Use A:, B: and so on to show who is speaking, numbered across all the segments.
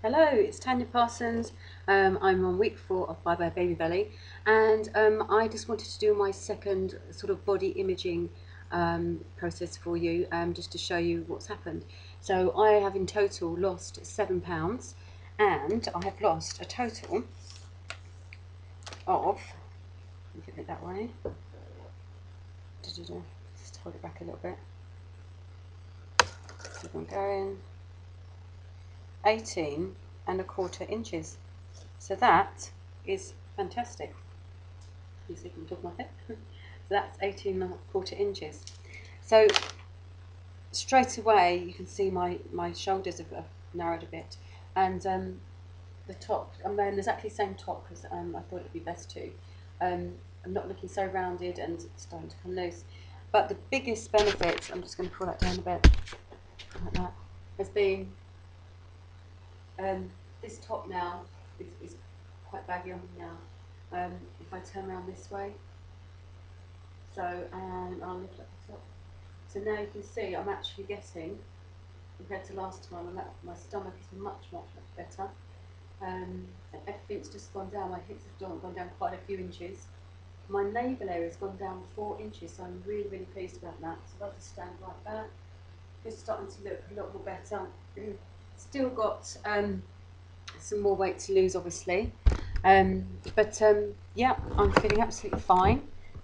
A: Hello, it's Tania Parsons. Um, I'm on week four of Bye Bye Baby Belly, and um, I just wanted to do my second sort of body imaging um, process for you, um, just to show you what's happened. So I have in total lost seven pounds, and I have lost a total of. Look it that way. Just hold it back a little bit. Keep on going. 18 and a quarter inches. So that is fantastic. You see from the top of my head. so that's 18 and a quarter inches. So straight away you can see my, my shoulders have, narrowed a bit and um, the top, I'm wearing exactly the same top because um, I thought it would be best to. Um, I'm not looking so rounded and starting to come loose. But the biggest benefit, I'm just going to pull that down a bit, like that, has been um, this top now is, is, quite baggy on me now. Um, if I turn around this way, so and I'll lift up the top. So now you can see I'm actually getting, compared to last time, at, my stomach is much, much, much better. Um, everything's just gone down, my hips have gone down quite a few inches. My navel area has gone down four inches, so I'm really, really pleased about that. So I'll just stand like that. It's starting to look a lot more better. Still got um, some more weight to lose, obviously. Um, but um, yeah, I'm feeling absolutely fine.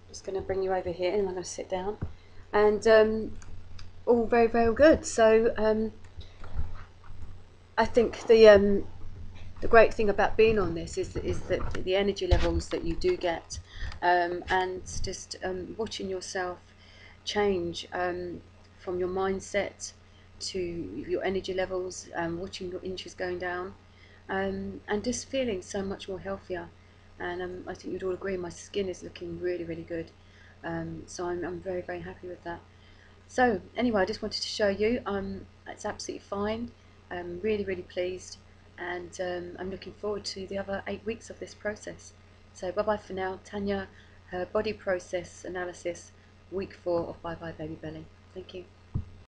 A: Just going to bring you over here and I'm going to sit down. And um, all very, very good. So um, I think the um, the great thing about being on this is, is that the energy levels that you do get and just watching yourself change from your mindset to your energy levels, um, watching your inches going down, um, and just feeling so much more healthier. And um, I think you'd all agree my skin is looking really, really good. Um, so I'm, I'm very, very happy with that. So anyway, I just wanted to show you um, it's absolutely fine. I'm really, really pleased, and um, I'm looking forward to the other eight weeks of this process. So bye bye for now, Tania. Her body process analysis, week four of Bye Bye Baby Belly. Thank you.